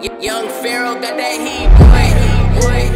Young Pharaoh got that heat, boy. boy.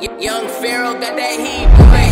Young Pharaoh got that heat.